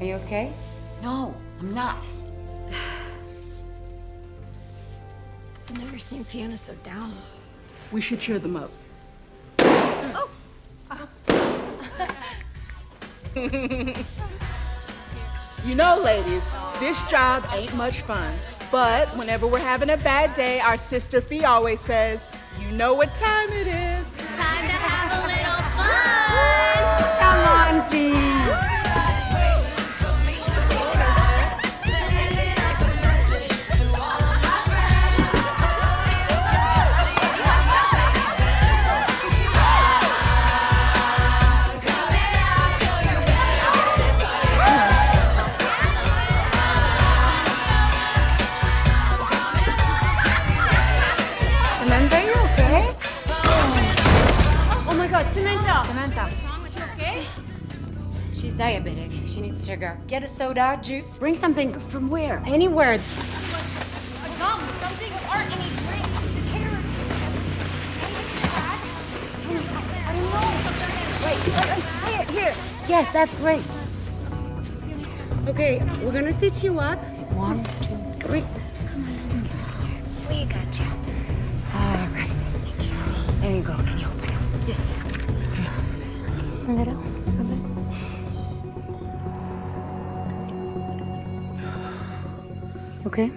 Are you okay? No, I'm not. I've never seen Fiona so down. We should cheer them up. Oh! you know, ladies, this job ain't much fun. But whenever we're having a bad day, our sister Fee always says, you know what time it is. Oh my god, Samantha! Samantha. What's wrong with her? Okay? She's diabetic. She needs sugar. Get a soda, juice. Bring something from where? Anywhere. Mom, something or any drink. The caterers. I don't know. Here, here. Yes, that's great. Okay, we're gonna sit you up. One, two, three. Come on. We got you. A little. Okay.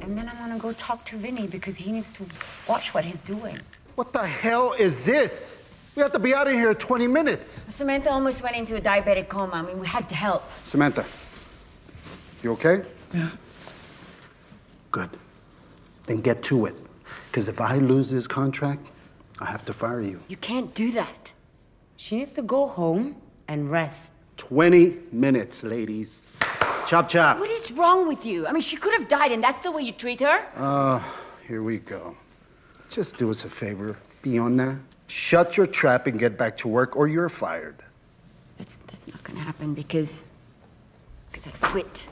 And then I'm gonna go talk to Vinny because he needs to watch what he's doing. What the hell is this? We have to be out of here in 20 minutes. Samantha almost went into a diabetic coma. I mean, we had to help. Samantha, you okay? Yeah. Good. Then get to it. Because if I lose this contract, I have to fire you. You can't do that. She needs to go home and rest. 20 minutes, ladies. Chop chop. What is wrong with you? I mean, she could have died, and that's the way you treat her? Uh, here we go. Just do us a favor. That, shut your trap and get back to work, or you're fired. That's, that's not gonna happen because. because I quit.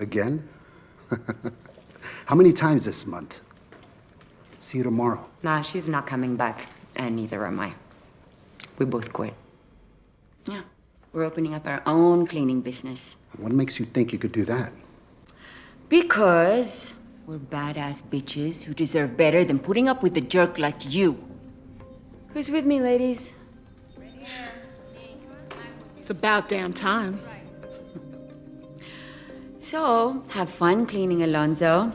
Again? How many times this month? See you tomorrow. Nah, she's not coming back, and neither am I. We both quit. Yeah. We're opening up our own cleaning business. What makes you think you could do that? Because we're badass bitches who deserve better than putting up with a jerk like you. Who's with me, ladies? It's about damn time. So, have fun cleaning, Alonzo.